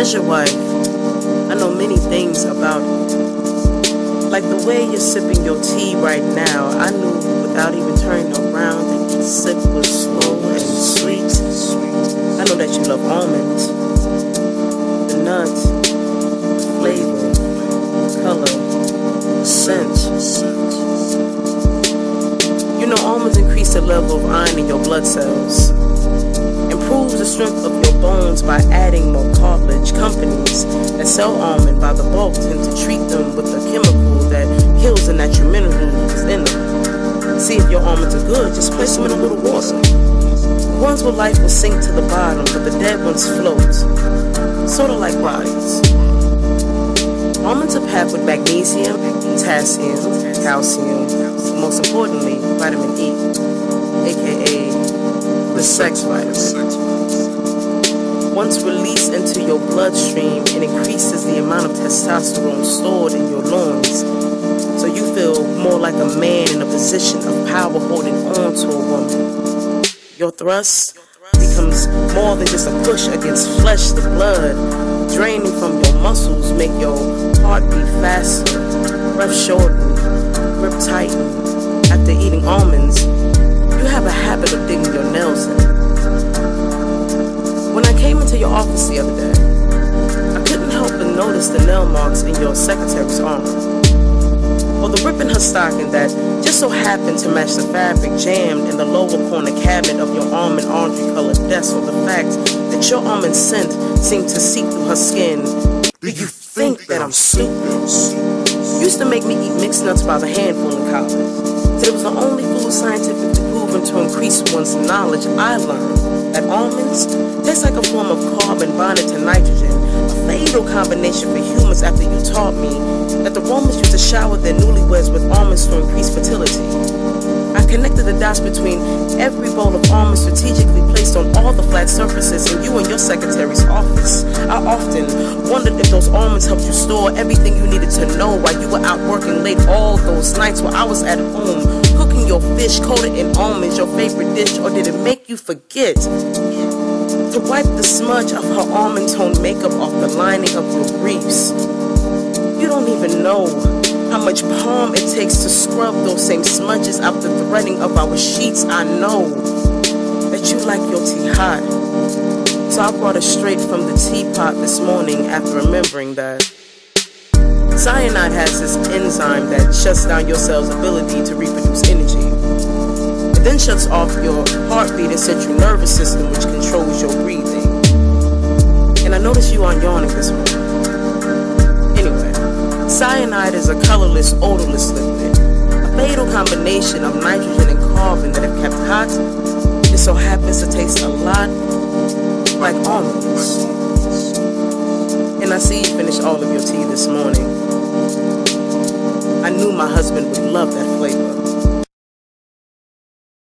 As your wife, I know many things about you. Like the way you're sipping your tea right now, I knew without even turning around that your sip was slow and sweet. I know that you love almonds, the nuts, the flavor, the color, the scent. You know almonds increase the level of iron in your blood cells improves the strength of your bones by adding more cartilage. Companies that sell almond by the bulk tend to treat them with a chemical that kills the natural minerals in them. See if your almonds are good, just place them in a little water. Ones with life will sink to the bottom, but the dead ones float. Sort of like bodies. Almonds are packed with magnesium, potassium, calcium, and most importantly, vitamin E, the sex vitamin. Once released into your bloodstream, it increases the amount of testosterone stored in your lungs. So you feel more like a man in a position of power holding on to a woman. Your thrust becomes more than just a push against flesh, the blood draining from your muscles make your heart beat faster, breath shorten, grip tighten. After eating almonds, have a habit of digging your nails in. When I came into your office the other day, I couldn't help but notice the nail marks in your secretary's arm. Or the rip in her stocking that just so happened to match the fabric jammed in the lower corner cabinet of your almond orangey colored desk, or the fact that your almond scent seemed to seep through her skin. Do you think that I'm stupid? Used to make me eat mixed nuts by the handful in college. Said it was the only food to increase one's knowledge. I learned that almonds taste like a form of carbon bonded to nitrogen, a fatal combination for humans after you taught me that the Romans used to shower their newlyweds with almonds to increase fertility. I connected the dots between every bowl of almonds strategically placed on all the flat surfaces in you and your secretary's office. I often wondered if those almonds helped you store everything you needed to know while you were out working late all those nights while I was at home cooking your fish coated in almonds, your favorite dish, or did it make you forget to wipe the smudge of her almond tone makeup off the lining of your briefs? You don't even know how much palm it takes to scrub those same smudges out the threading of our sheets. I know that you like your tea hot. So I brought it straight from the teapot this morning after remembering that. Cyanide has this enzyme that shuts down your cell's ability to reproduce energy. Then shuts off your heartbeat and central nervous system, which controls your breathing. And I notice you aren't yawning this morning. Anyway, cyanide is a colorless, odorless liquid, a fatal combination of nitrogen and carbon that, if kept hot, it so happens to taste a lot like almonds. And I see you finished all of your tea this morning. I knew my husband would love that.